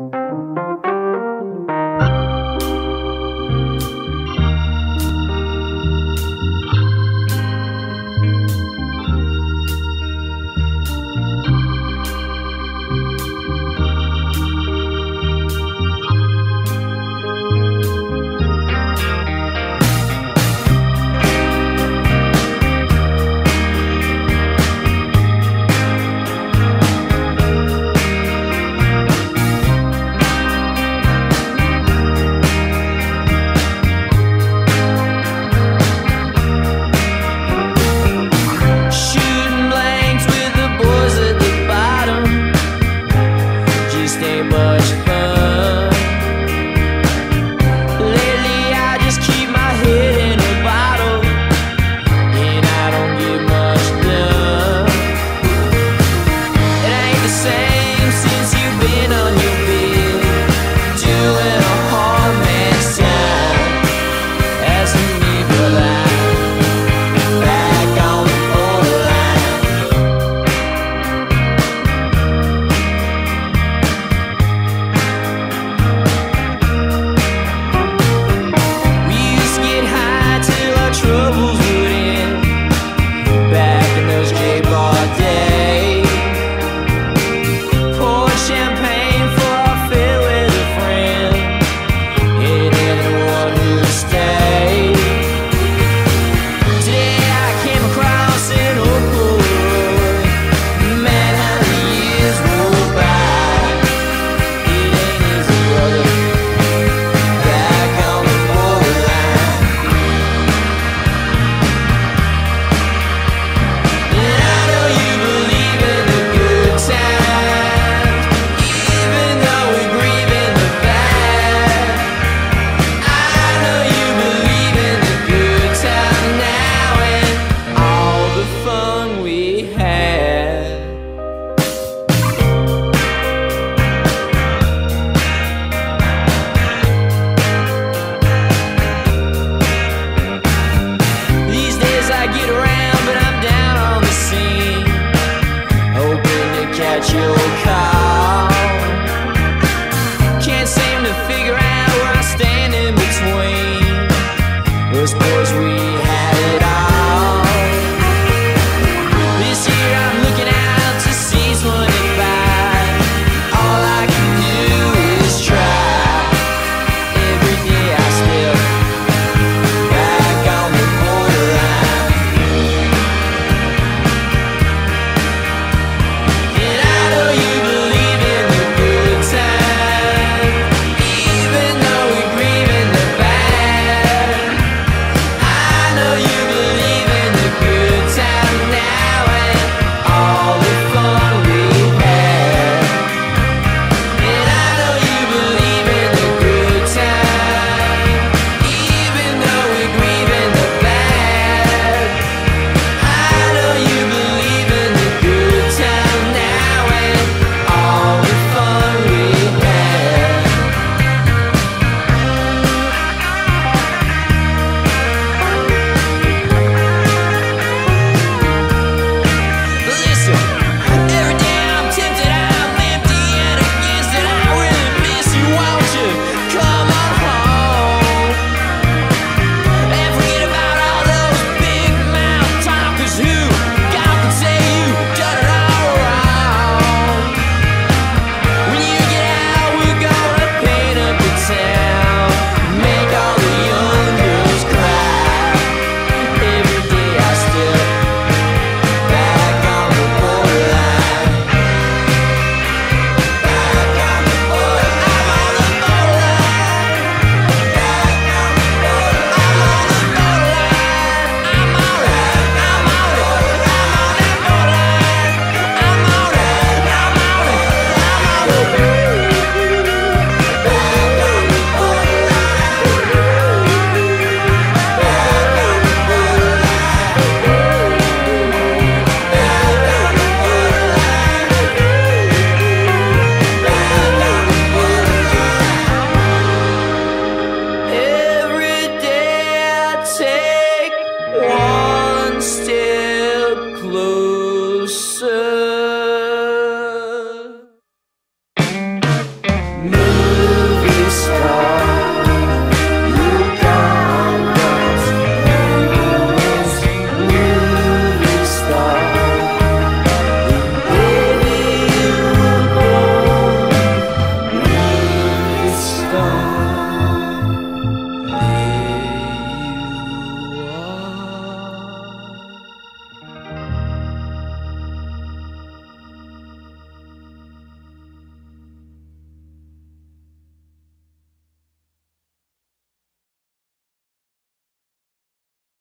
Shooting your car. Sơn